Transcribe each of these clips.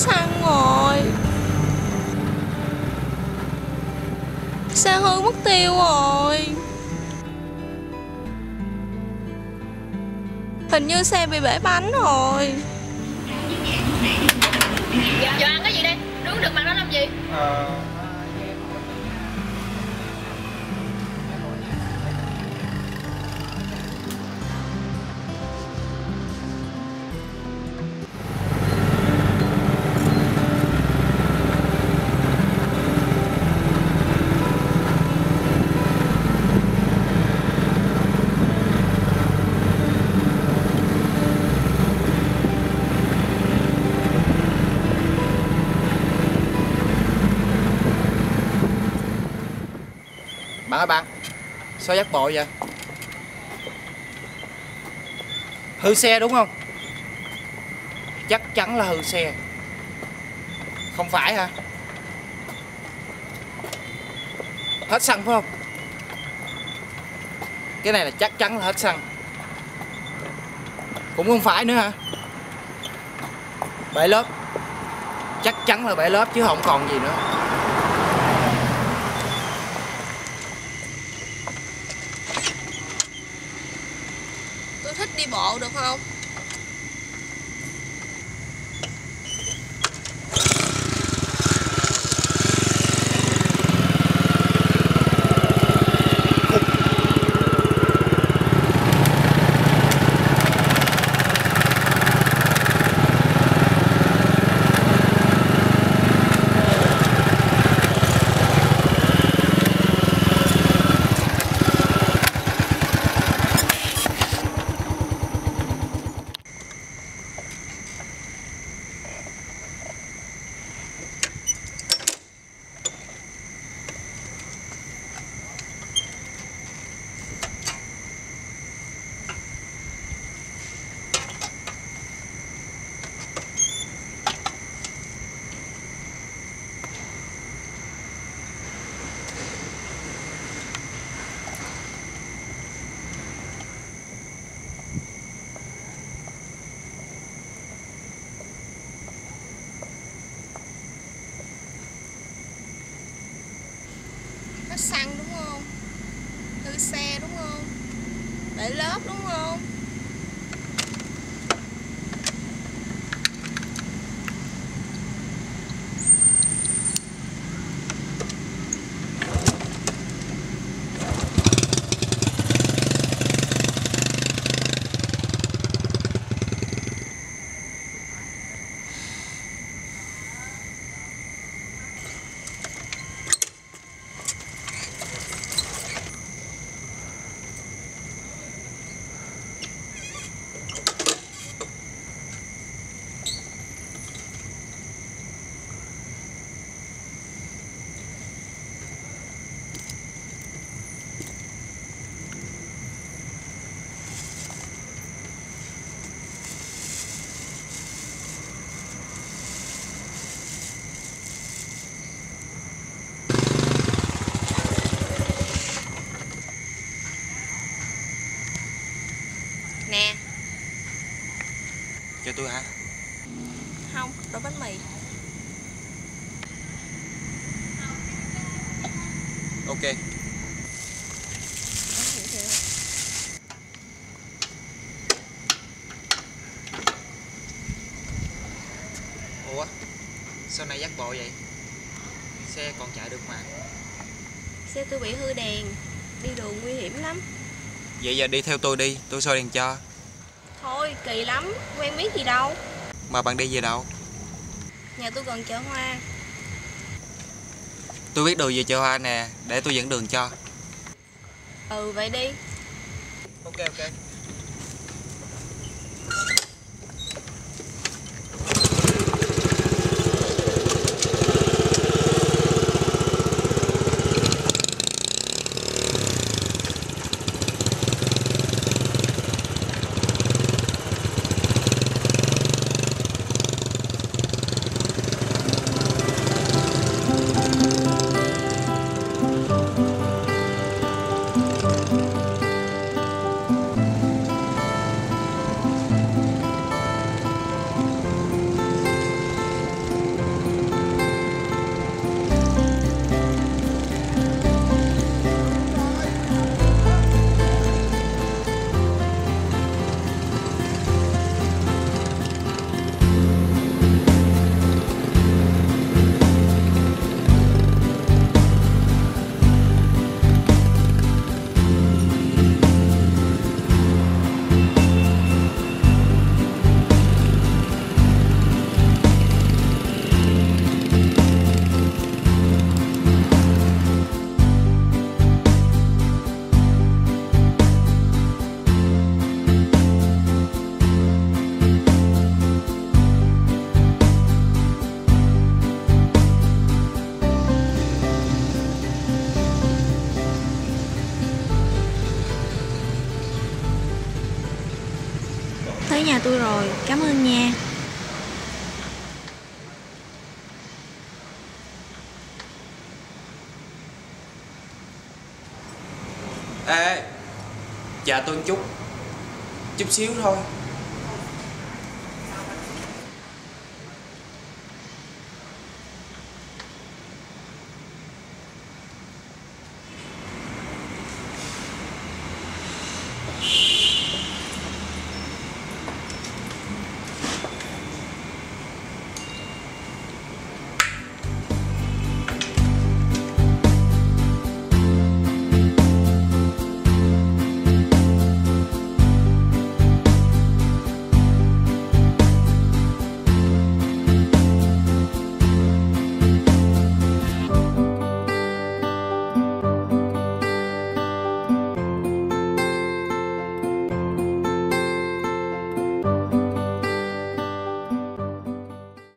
xăng rồi Xe hư mất tiêu rồi Hình như xe bị bể bánh rồi Giờ ăn cái gì đây? Nướng được mặt đó làm gì? Bạn hả bạn? Sao dắt bộ vậy? Hư xe đúng không? Chắc chắn là hư xe. Không phải hả? Hết xăng phải không? Cái này là chắc chắn là hết xăng. Cũng không phải nữa hả? Bể lớp. Chắc chắn là bể lớp chứ không còn gì nữa Tôi thích đi bộ xăng đúng không? Hư xe đúng không? để lớp đúng không? Nè, cho tôi hả? Không, đổ bánh mì. Ok. Ủa Sao này dắt bộ vậy? Xe còn chạy được mà. Xe tôi bị hư đèn Đi đường nguy hiểm lắm. Vậy giờ đi theo tôi đi Tôi soi đèn cho Thôi, kỳ lắm, quen biết gì đâu. Mà bạn đi về đâu? Nhà tôi gần chợ hoa. Tôi biết đường về chợ hoa nè Để tôi dẫn đường cho. Ừ, vậy đi. Ok ok nhà tôi rồi. Cảm ơn nha. Ê Chờ tôi một chút. Chút xíu thôi.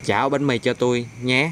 Chảo bánh mì cho tôi nhé.